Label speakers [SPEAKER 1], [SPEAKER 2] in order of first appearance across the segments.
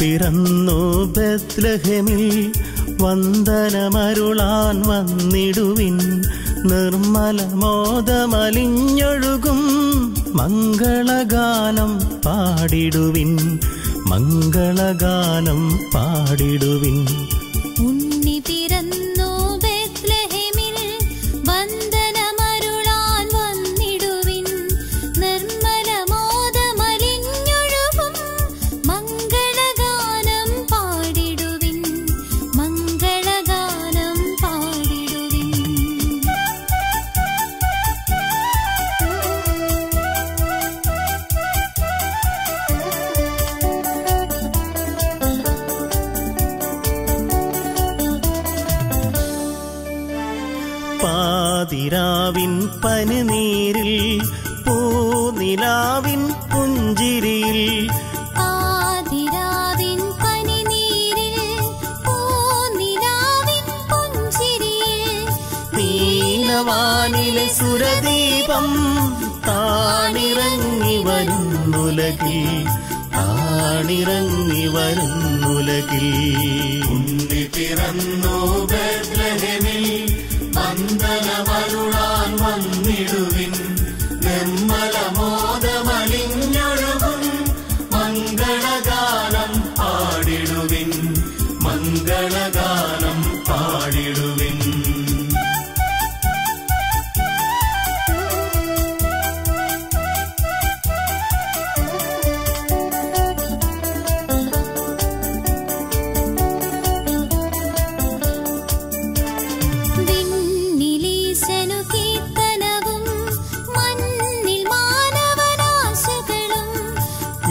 [SPEAKER 1] പിറന്നു ബത്ലഹമിൽ വന്ദനമരുളാൻ വന്നിടുവിൻ. നിർമ്മല മോദമലിഞ്ഞൊഴുകും മംഗളഗാനം പാടിടുവിൻ. മംഗളഗാനം പാടിടുവിൻ.
[SPEAKER 2] ഉണ്ണി
[SPEAKER 1] പാതിരാവിൻ പനിനീരിൽ പൂനിലാവിൻ പുഞ്ചിരിയിൽ
[SPEAKER 2] ആതിരാവിൻ പനിനീരിൽ പൂനിലാവിൻ പുഞ്ചിരിയിൽ
[SPEAKER 1] നീലവാനിലെ സുരദീപം താണിറങ്ങി വരുന്നുലകിൽ താണിറങ്ങി വരുന്നുലകിൽ
[SPEAKER 3] ഉണ്ണി പിറന്നു ബെത്ലഹേമിൽ വന്ദനമരുളാൻ വന്നിടുവിൻ.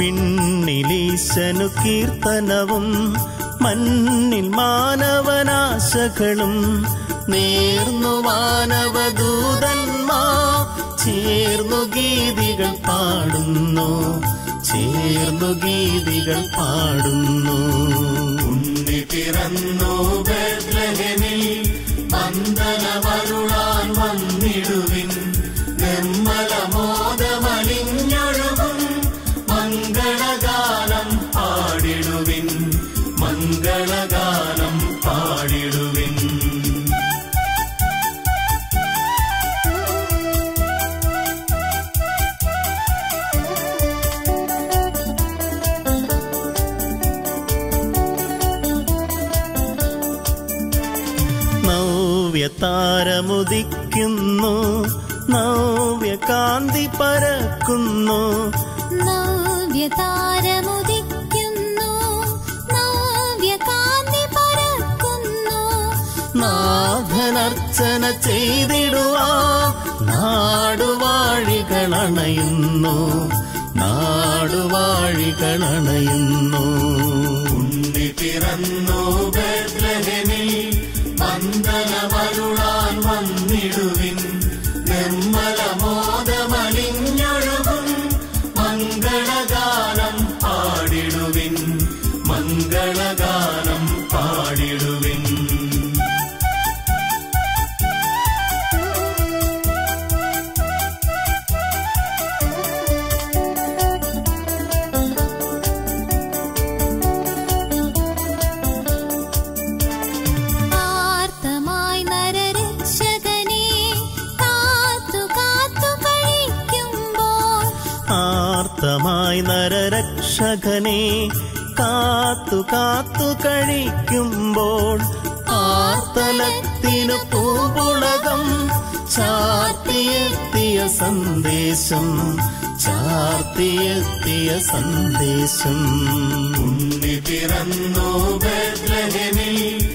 [SPEAKER 2] വിണ്ണിലീശനു കീർത്തനവും മണ്ണിൽ മാനവനാശകളും
[SPEAKER 1] നേർന്നു മാനവദൂതന്മാ ചേർന്നു ഗീതികൾ പാടുന്നു ചേർന്നു ഗീതികൾ പാടുന്നു.
[SPEAKER 3] ഉണ്ണി പിറന്നു ബെത്ലഹേമിൽ വന്ദനമരുളാൻ വന്നിടുവിൻ നിർമ്മല പാടിടുവിൻ മംഗളഗാനം പാടിടുവിൻ.
[SPEAKER 1] നവ്യതാരമുദിക്കുന്നു നവ്യകാന്തി പരക്കുന്നു.
[SPEAKER 2] നവ്യതാരമുദിക്കുന്നു
[SPEAKER 1] നാഥനർച്ചന ചെയ്തിടുവാ നാടുവാഴികളണയുന്നു നാടുവാഴികളണയുന്നു
[SPEAKER 3] ഉണ്ണി പിറന്നു ബെത്ലഹേമിൽ വന്ദനമരുളാൻ വന്നിടുവിൻ. നിർമ്മല മോദമലിഞ്ഞൊഴുകും മംഗളഗാനം പാടിടുവിൻ. മംഗളഗാനം പാടിടുവിൻ.
[SPEAKER 2] ആർത്തമായി നരരക്ഷകനെ കാത്തു കാത്തു കഴിക്കുമ്പോൾ
[SPEAKER 1] ആർത്തലത്തിനു പൂപുളകം ചാർത്തിയെത്തിയ സന്ദേശം ചാർത്തിയെത്തിയ സന്ദേശം.
[SPEAKER 3] ഉണ്ണി പിറന്നു വന്ദനമരുളാൻ